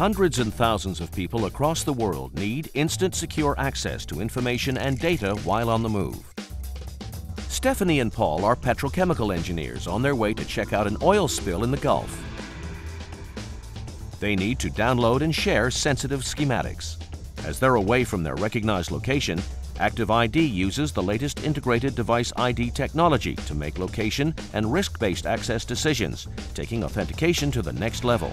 Hundreds and thousands of people across the world need instant secure access to information and data while on the move. Stephanie and Paul are petrochemical engineers on their way to check out an oil spill in the Gulf. They need to download and share sensitive schematics. As they're away from their recognized location, ActivID uses the latest integrated device ID technology to make location and risk-based access decisions, taking authentication to the next level.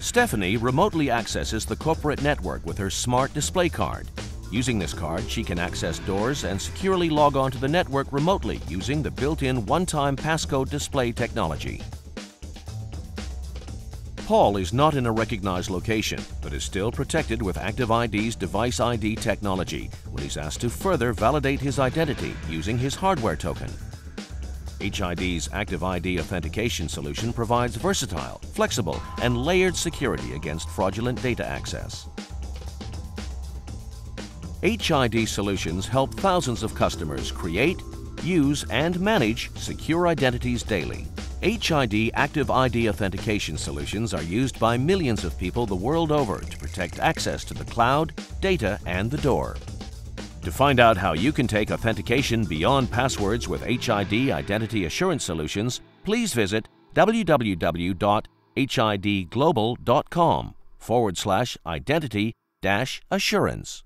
Stephanie remotely accesses the corporate network with her smart display card. Using this card, she can access doors and securely log on to the network remotely using the built-in one-time passcode display technology. Paul is not in a recognized location, but is still protected with ActivID's Device ID technology when he's asked to further validate his identity using his hardware token. HID's ActivID authentication solution provides versatile, flexible, and layered security against fraudulent data access. HID solutions help thousands of customers create, use, and manage secure identities daily. HID ActivID authentication solutions are used by millions of people the world over to protect access to the cloud, data, and the door. To find out how you can take authentication beyond passwords with HID Identity Assurance Solutions, please visit www.hidglobal.com forward slash identity dash assurance.